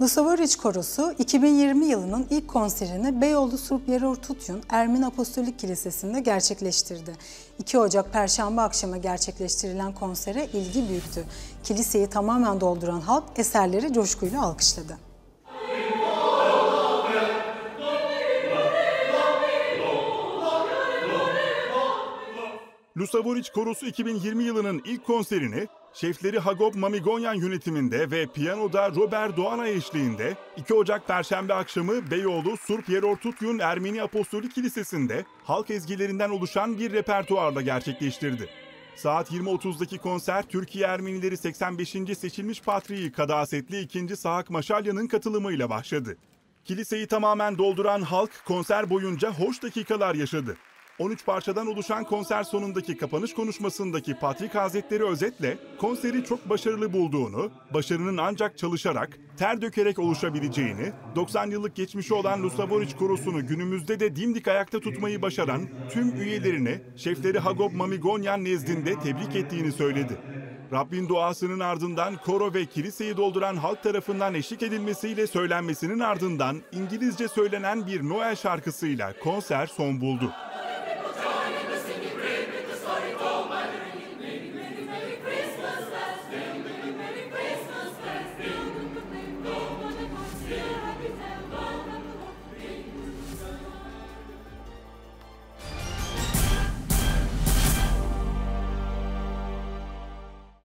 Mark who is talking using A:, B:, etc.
A: Lusavoriç Korosu 2020 yılının ilk konserini Beyoğlu Surp Yeror Tutyun Ermeni Apostolik Kilisesi'nde gerçekleştirdi. 2 Ocak Perşembe akşamı gerçekleştirilen konsere ilgi büyüktü. Kiliseyi tamamen dolduran halk eserleri coşkuyla alkışladı.
B: Lusavoriç Korosu 2020 yılının ilk konserini şefleri Hagop Mamigonyan yönetiminde ve piyanoda Robert Doğanay eşliğinde 2 Ocak Perşembe akşamı Beyoğlu Surp Yerortutyun Ermeni Apostolik Kilisesi'nde halk ezgilerinden oluşan bir repertuarla gerçekleştirdi. Saat 20.30'daki konser Türkiye Ermenileri 85. Seçilmiş Patriği Kadasetli 2. Sahak Maşalya'nın katılımıyla başladı. Kiliseyi tamamen dolduran halk konser boyunca hoş dakikalar yaşadı. 13 parçadan oluşan konser sonundaki kapanış konuşmasındaki Patrik Hazretleri özetle konseri çok başarılı bulduğunu, başarının ancak çalışarak, ter dökerek oluşabileceğini, 90 yıllık geçmişi olan Lusavoriç Korosu'nu günümüzde de dimdik ayakta tutmayı başaran tüm üyelerini şefleri Hagop Mamigonyan nezdinde tebrik ettiğini söyledi. Rabbin duasının ardından koro ve kiliseyi dolduran halk tarafından eşlik edilmesiyle söylenmesinin ardından İngilizce söylenen bir Noel şarkısıyla konser son buldu.